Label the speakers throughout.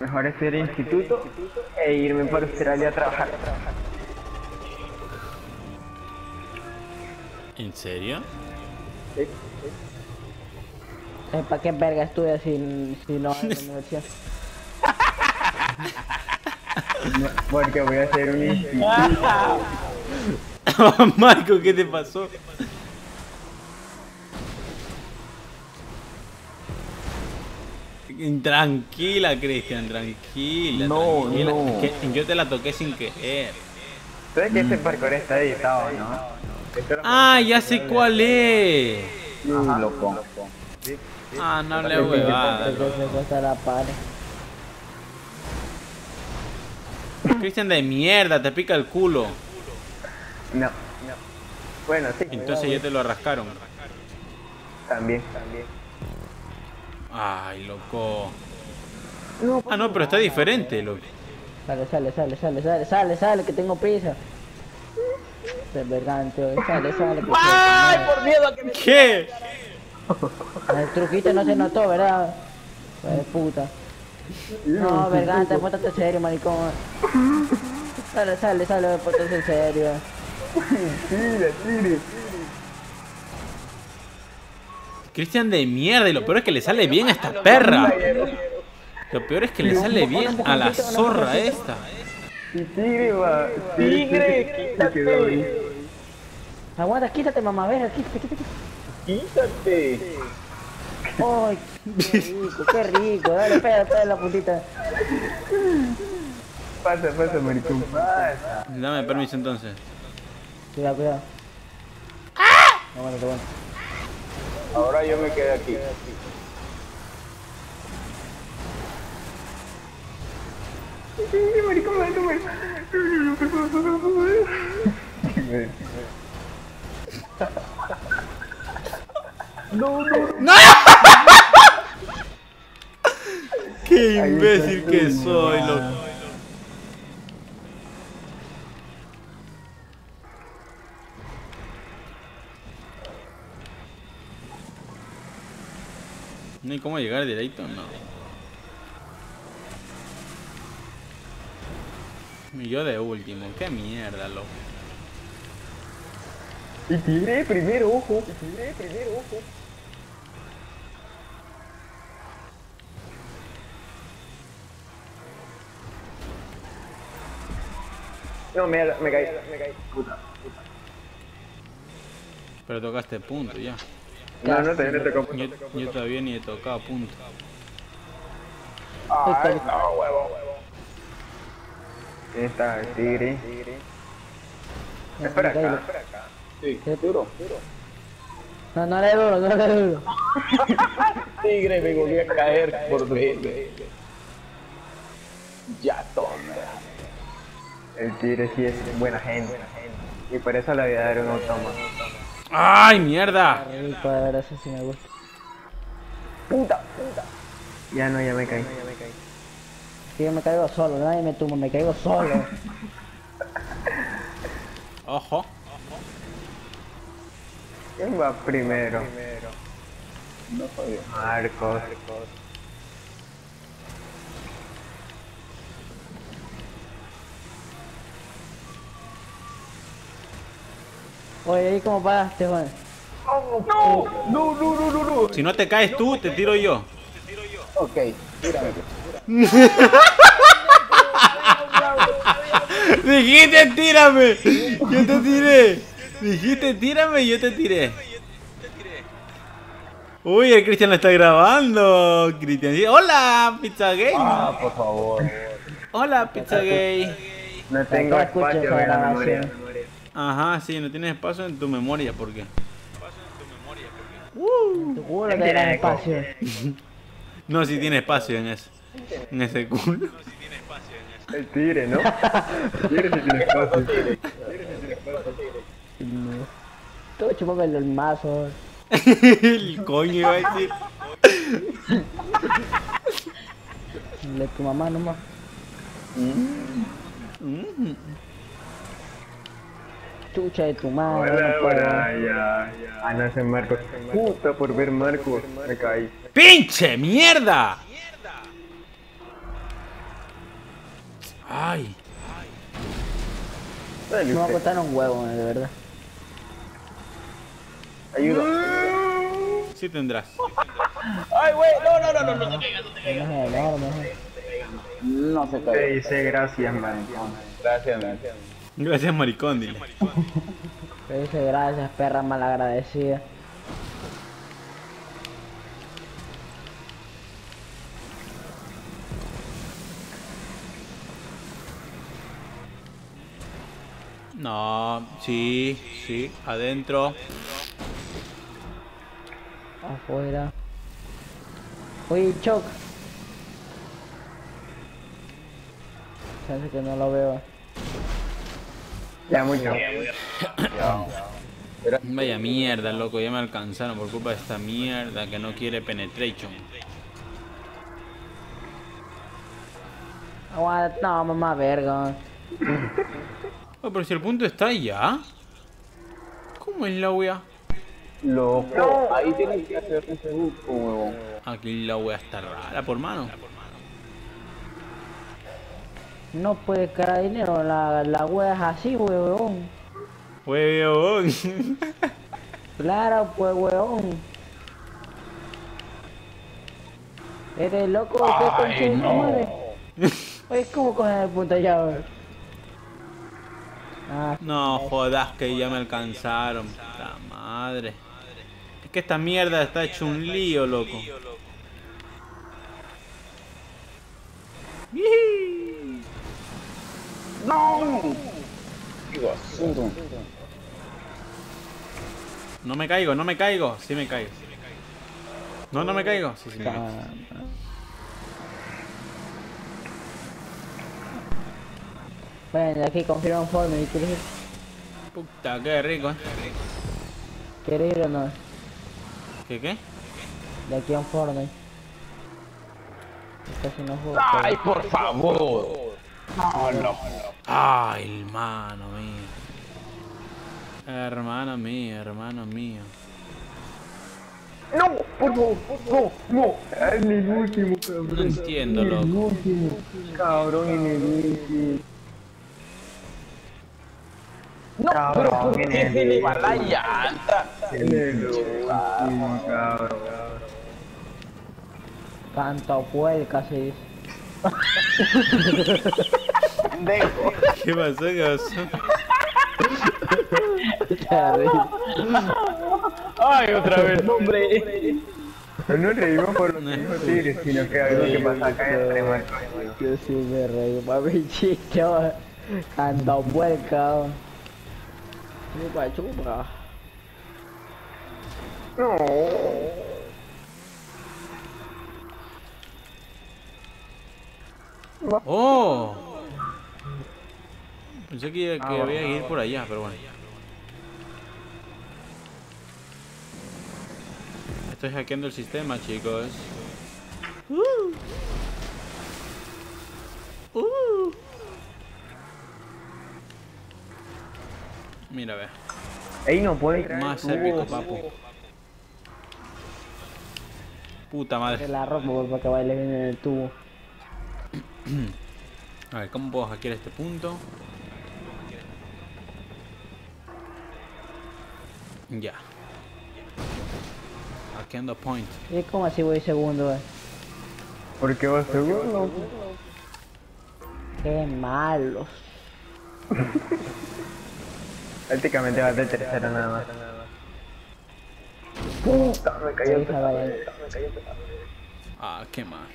Speaker 1: Mejor estudiar instituto e irme para Australia a trabajar.
Speaker 2: ¿En serio?
Speaker 1: Sí.
Speaker 3: Eh, ¿Para qué verga estudias si, si no hay en la universidad?
Speaker 1: No, Porque voy a hacer un instituto.
Speaker 2: Marco, ¿qué te pasó? Tranquila, Cristian, tranquila.
Speaker 1: No,
Speaker 2: tranquila.
Speaker 1: no.
Speaker 2: Es que yo te la toqué sin querer.
Speaker 1: ¿Sabes que este parkour está editado, no?
Speaker 2: Ah, ya sé cuál es.
Speaker 1: Ajá, loco.
Speaker 2: Ah, no le
Speaker 3: la pared.
Speaker 2: Cristian de mierda, te pica el culo.
Speaker 1: No. Bueno, sí.
Speaker 2: Entonces ya te lo rascaron.
Speaker 1: También, también.
Speaker 2: Ay, loco. Ah, no, pero está diferente, loco.
Speaker 3: Sale, sale, sale, sale, sale, sale, sale, que tengo prisa. Vergante, sale, sale. que ¡Ay, por miedo a que
Speaker 2: ¿Qué?
Speaker 3: El truquito no se notó, ¿verdad? Pues puta. No, vergante, póntate serio, maricón. Sale, sale, sale, póntate en serio.
Speaker 1: Tire, tire.
Speaker 2: Cristian de mierda, y lo peor es que le sale bien a esta perra. Lo peor es que le sale bien a la zorra esta.
Speaker 1: Tigre va. Tigre, quítate.
Speaker 3: Aguanta, quítate, mamá, verga, quítate, quítate.
Speaker 1: Quítate.
Speaker 3: Ay, qué rico, qué rico. Dale, pega, pega la puntita.
Speaker 1: Pasa, pasa, maricón. Pasa.
Speaker 2: Dame permiso entonces.
Speaker 3: Cuidado, cuidado. Aguanta, aguanta.
Speaker 1: Ahora yo me quedé aquí. Maricón. No, no,
Speaker 2: Qué imbécil que soy, loco. No hay cómo llegar directo, no. Y yo de último, qué mierda, loco.
Speaker 1: Y tigre primero, ojo. Y tigre primero, ojo. No, me, me caí, me caí. Puta.
Speaker 2: Pero tocaste punto ya.
Speaker 1: No, no te, no te compro.
Speaker 2: Yo, yo todavía ni he tocado punto.
Speaker 1: Ay, no, huevo, huevo. ¿Quién está? El tigre. Espera acá, espera acá. Sí,
Speaker 3: ¿Qué?
Speaker 1: duro, duro.
Speaker 3: No, no le duro, no le duro.
Speaker 1: Tigre, me volví a caer por ver. Ya toma. El tigre sí es buena gente. Y por eso le voy a dar un automa.
Speaker 2: ¡Ay, mierda!
Speaker 3: Rico, de verdad, eso sí me gusta.
Speaker 1: Puta, puta. Ya no, ya me caí.
Speaker 3: Sí, yo me caigo solo, nadie me tumba, me caigo solo.
Speaker 2: Ojo.
Speaker 1: ¿Quién va primero? No Marcos.
Speaker 3: Oye, ¿ahí cómo paraste, Juan?
Speaker 1: No, no, no, no, no, no.
Speaker 2: Si no te caes tú, te tiro yo.
Speaker 1: Ok, tírame.
Speaker 2: Dijiste tírame. Yo te tiré. Dijiste tírame y yo te tiré. Uy, el Cristian lo está grabando. Cristian, hola, Pizza Gay.
Speaker 1: Ah, por favor.
Speaker 2: Hola, Pizza Gay.
Speaker 1: No tengo espacio en la
Speaker 3: grabación.
Speaker 1: memoria.
Speaker 2: Ajá, sí, no tienes espacio en tu memoria, ¿por qué?
Speaker 3: Tu culo te espacio.
Speaker 2: No, sí tiene espacio en ese. En ese culo.
Speaker 1: El tigre, ¿no? El tigre sí tiene espacio.
Speaker 3: Tú chupame el mazo.
Speaker 2: el coño iba a decir.
Speaker 3: Le tu mamá nomás. Chucha de tu madre.
Speaker 1: Hola,
Speaker 3: no
Speaker 1: hola, ya, ya. Ah, no, ese Marcos. Puta, por ver Marcos. Me caí.
Speaker 2: ¡Pinche mierda! Ay.
Speaker 1: Dale
Speaker 3: Me va a costar un huevo, de verdad.
Speaker 1: Ayuda.
Speaker 2: Sí tendrás.
Speaker 4: Ay, güey, no, no, no, no, no.
Speaker 3: No es enorme, ¿eh?
Speaker 4: No se
Speaker 1: Te
Speaker 4: cae.
Speaker 1: dice gracias, maricón.
Speaker 4: Gracias, man.
Speaker 2: Gracias, maricón, dile.
Speaker 3: Te dice gracias, perra malagradecida.
Speaker 2: No, sí, sí, adentro.
Speaker 3: Afuera. Oye, Choc. Chance que no lo veo.
Speaker 1: Ya mucho.
Speaker 2: Vaya mierda, loco, ya me alcanzaron por culpa de esta mierda que no quiere penetration.
Speaker 3: Aguanta, no, mamá, verga.
Speaker 2: Oh, pero si el punto está ya. ¿Cómo es la wea?
Speaker 4: Loco, ahí tienes que hacer un segundo, huevón.
Speaker 2: Aquí la wea está rara, por mano.
Speaker 3: No puede cara dinero, la, la wea es así, weón.
Speaker 2: Huevón.
Speaker 3: Claro, pues, weón. Eres loco, ¿qué concha de tu madre? Oye, ¿cómo cogen el ya, weón? Ah,
Speaker 2: No jodas que ya me alcanzaron. La madre. Es que esta mierda está hecho un lío, loco.
Speaker 4: ¡No!
Speaker 2: No me caigo, no me caigo. Sí me caigo. No, no me caigo. Sí, sí me caigo.
Speaker 3: Ven, de aquí confirma un Fortnite, ¿quieres ir?
Speaker 2: Puta, qué rico, eh.
Speaker 3: ¿Quieres ir o no?
Speaker 2: ¿Qué qué?
Speaker 3: De aquí a un Fortnite. Casi no juego.
Speaker 4: Ay, por favor. No, no.
Speaker 2: Ay, hermano mío. Hermano mío, hermano mío.
Speaker 1: No, por favor, no, no. En el último, cabrón.
Speaker 2: No entiendo, loco.
Speaker 1: Cabrón, en el último.
Speaker 4: No,
Speaker 1: Cabrón,
Speaker 4: pero ¿por
Speaker 1: en
Speaker 4: qué
Speaker 1: el-
Speaker 4: se le va la llanta?
Speaker 1: En el último, cabrón.
Speaker 3: Canto puerca, se dice.
Speaker 2: ¿Qué pasó? ¿Qué pasó?
Speaker 4: Ay, otra vez, hombre.
Speaker 1: No nos reímos por lo que dijo Tigre, sino que algo que pasa acá entre Marcos.
Speaker 3: Yo sí me reí, mami chicho. Canto puerca. Chupa, chupa.
Speaker 2: ¡Oh! Pensé que, que había que ir por allá, pero bueno. Estoy hackeando el sistema, chicos. Uh. Uh. Mira, ve.
Speaker 1: Ey, no puede
Speaker 2: Más épico, papu. Puta madre.
Speaker 3: ropa por para que baile bien en el tubo.
Speaker 2: A ver, ¿cómo puedo hackear este punto? Ya. Hackeando point.
Speaker 3: ¿Y cómo así voy segundo, eh?
Speaker 1: ¿Por qué vas segundo?
Speaker 3: Qué malos.
Speaker 1: Prácticamente vas de tercero nada más. Puta, me cayó el
Speaker 3: Esa vaya.
Speaker 2: Ah, qué mal.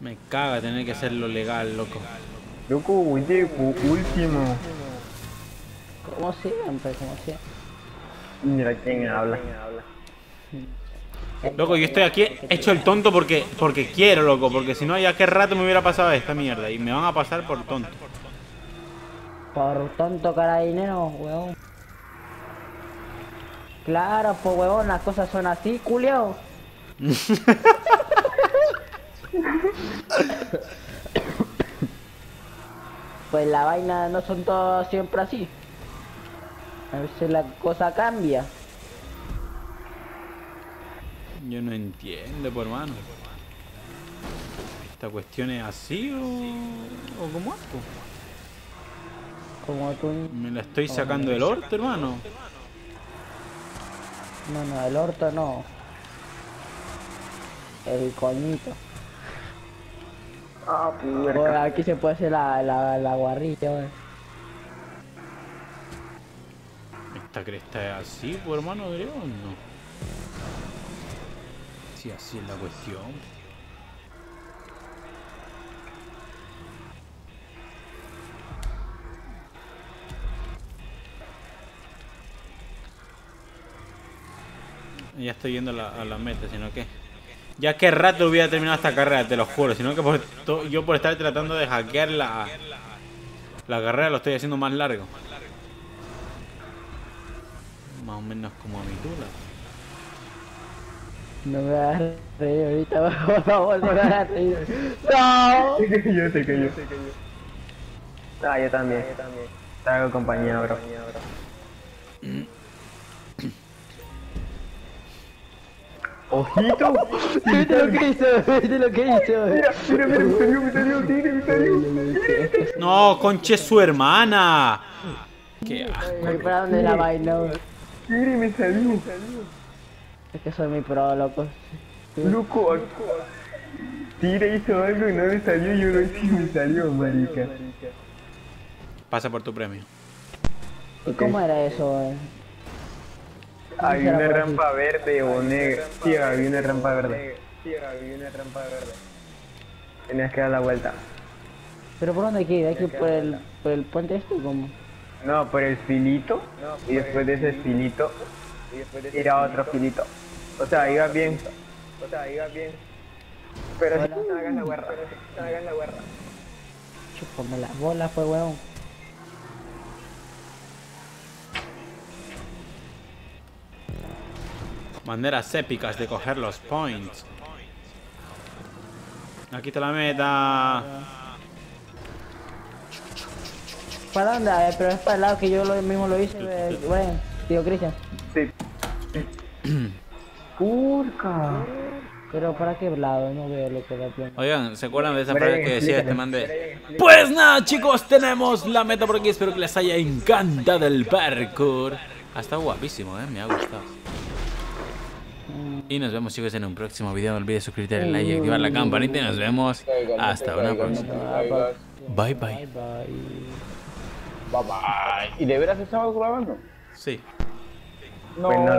Speaker 2: Me caga tener que hacerlo legal, loco.
Speaker 1: Loco, llego último.
Speaker 3: Como siempre, como siempre.
Speaker 1: Mira quién habla.
Speaker 2: Loco, yo estoy aquí hecho el tonto porque porque quiero, loco. Porque si no, ya qué rato me hubiera pasado esta mierda. Y me van a pasar por tonto.
Speaker 3: Por tonto carabinero, huevón. Claro, pues huevón, las cosas son así, culio. pues la vaina no son todas siempre así. A veces la cosa cambia.
Speaker 2: Yo no entiendo, por mano. ¿Esta cuestión es así o, o cómo es?
Speaker 3: Como tú.
Speaker 2: Me la estoy sacando del orto, hermano.
Speaker 3: No, no, el orto no. El coñito.
Speaker 1: Ah.
Speaker 3: Joder, aquí se puede hacer la, la, la guarrita, weón.
Speaker 2: ¿Esta cresta es así, pues, hermano, creo o no? Sí, así es la cuestión. Ya estoy yendo a la, a la meta, sino que... Ya que rato hubiera terminado esta carrera, te lo juro. Sino que por to- yo por estar tratando de hackear la, la carrera lo estoy haciendo más largo. Más o menos como a mi tula.
Speaker 3: No me hagas reír ahorita, por favor, no me hagas reír. ¡No!
Speaker 1: Se cayó, se cayó. Ah, yo también. Te hago compañía, bro. ¡Ojito!
Speaker 3: ¿Viste lo que hizo? ¿Viste lo que hizo?
Speaker 1: Mira, mira, mira, me salió, me salió, tigre, me salió.
Speaker 2: No, conche su hermana. Qué asco.
Speaker 3: Ay, ¿Para dónde la vaina? weón?
Speaker 1: Tigre, me salió.
Speaker 3: Es que soy muy pro, loco.
Speaker 1: Loco, Tigre hizo algo y no me salió, yo lo hice y me salió, marica.
Speaker 2: Pasa por tu premio.
Speaker 3: ¿Y cómo era eso, weón?
Speaker 1: Había una rampa verde o negra. Sí, había una rampa verde. Sí, había una rampa verde. Tenías que dar la vuelta.
Speaker 3: ¿Pero por dónde hay que ir? ¿Hay que ir por el, por el puente este o cómo?
Speaker 1: No, por el filito. Y después de ese filito, ir a otro filito. O sea, iba bien. O sea, iba bien. Pero si no hagas la guerra. No hagas la guerra.
Speaker 3: Chúpame las bolas, pues, weón.
Speaker 2: Maneras épicas de coger los points. Aquí está la meta.
Speaker 3: ¿Para dónde? A ver, pero es para el lado que yo lo mismo lo hice, eh, bueno, tío Cristian.
Speaker 1: Sí. Purca.
Speaker 3: Pero ¿para qué lado? No veo lo que da plan.
Speaker 2: Oigan, ¿se acuerdan de esa frase que decía este man de... Pues nada, chicos, tenemos la meta por aquí. Espero que les haya encantado el parkour. Ha estado guapísimo, eh. Me ha gustado. Y nos vemos, chicos, en un próximo video. No olvides suscribirte, darle like y activar la campanita. Y nos vemos hasta una próxima. Bye, bye.
Speaker 3: Bye bye.
Speaker 4: Bye bye. ¿Y de veras estabas grabando?
Speaker 2: Sí.
Speaker 4: No.
Speaker 1: Pues no,